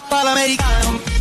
papá americano.